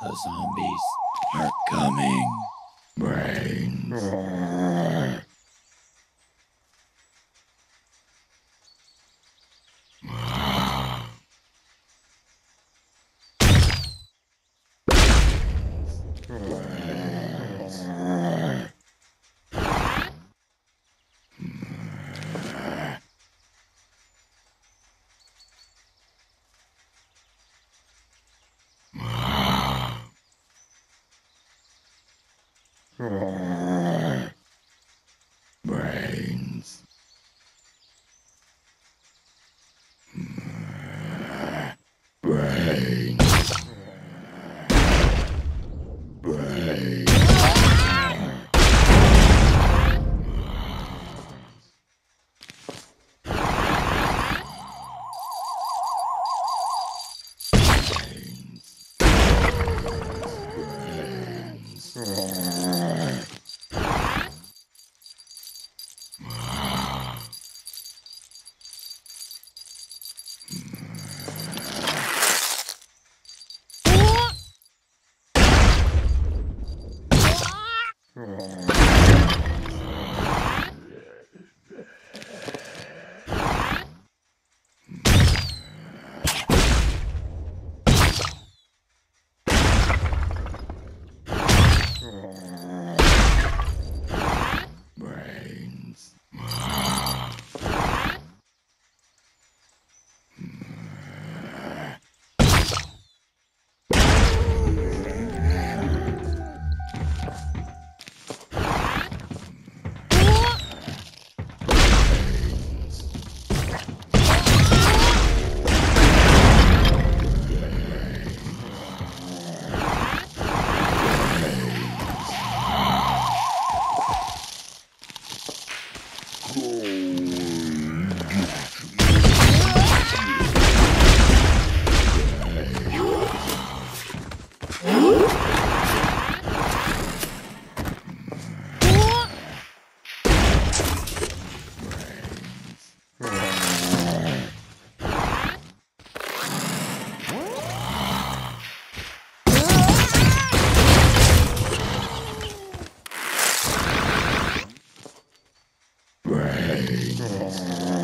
The zombies are coming. Brains. Brains. Brains. Brains. うん。Oh.